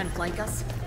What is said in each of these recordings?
trying to flank us?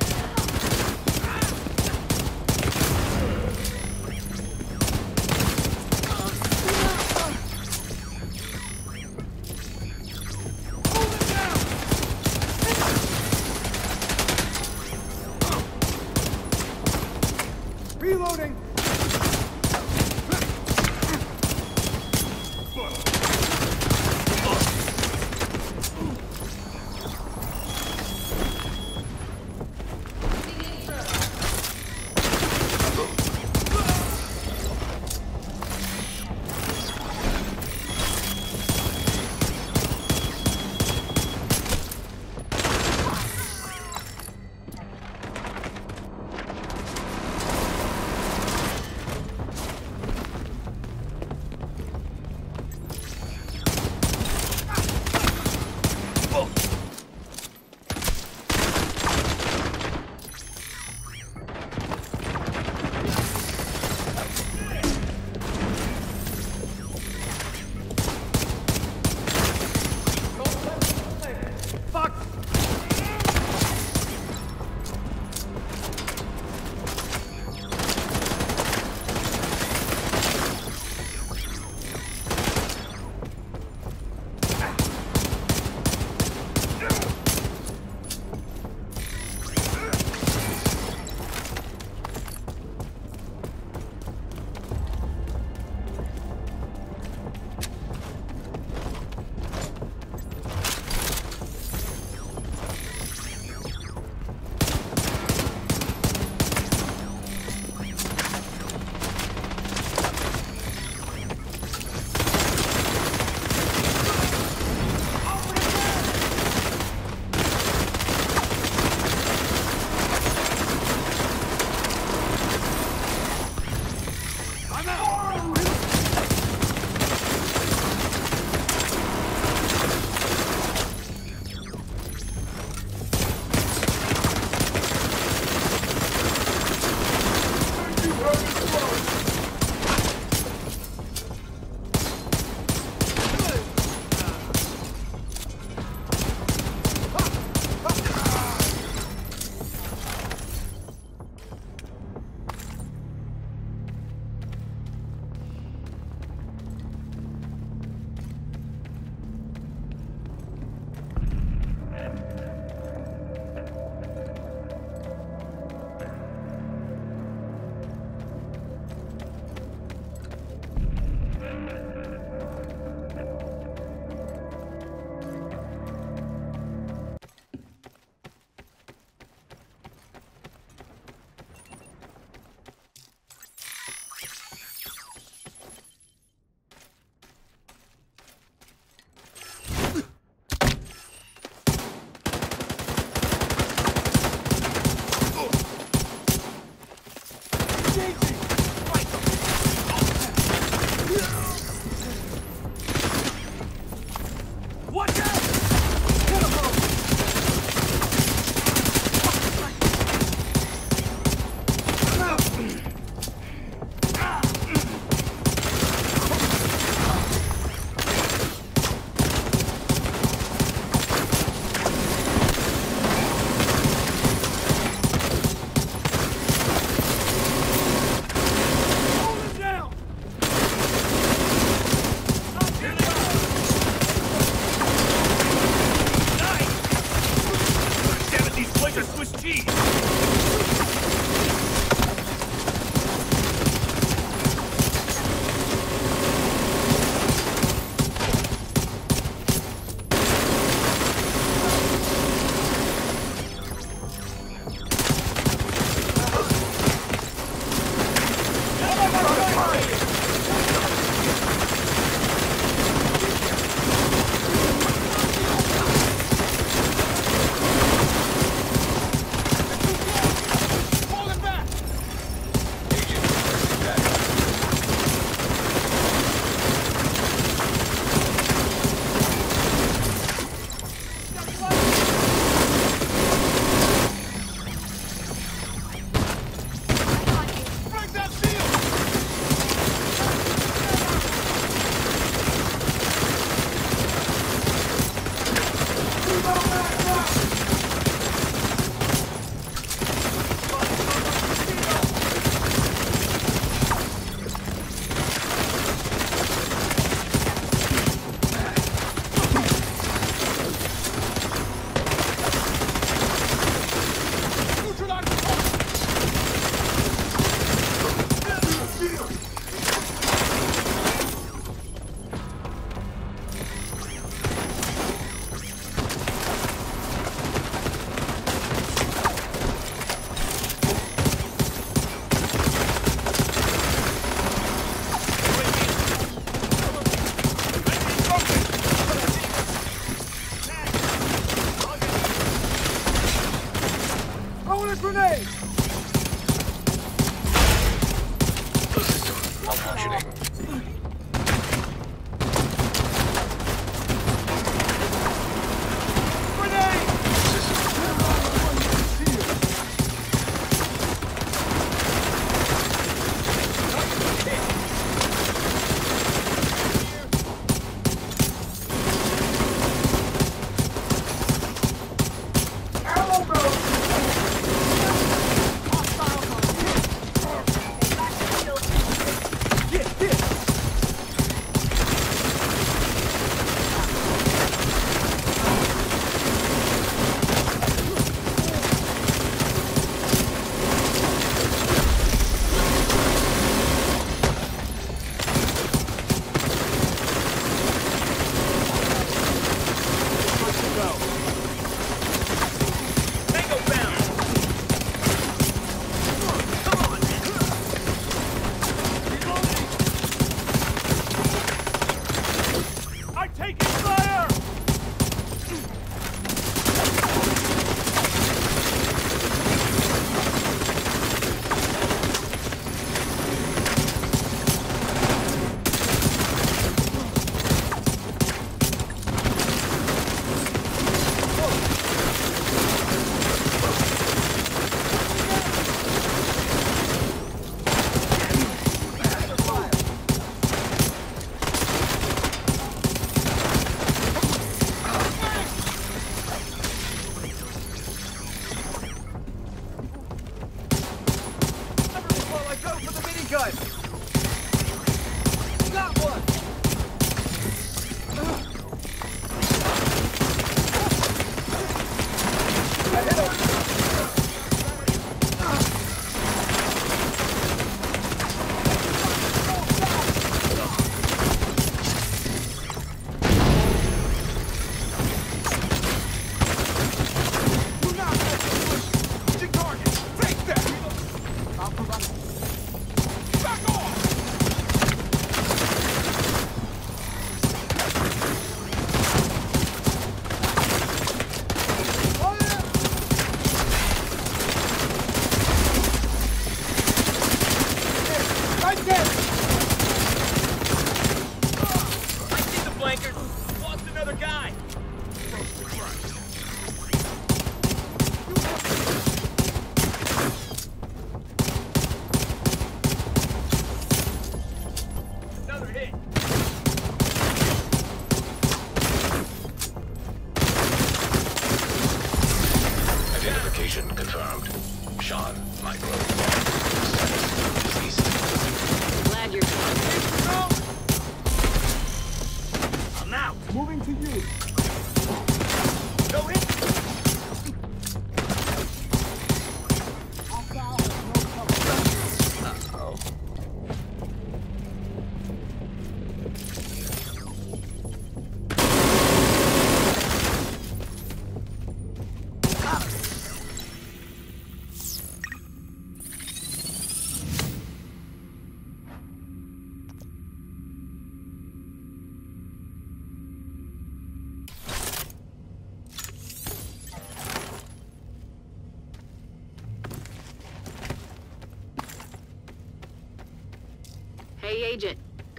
go in.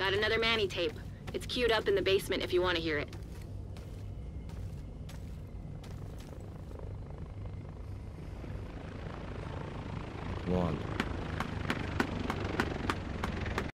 Got another Manny tape. It's queued up in the basement if you want to hear it.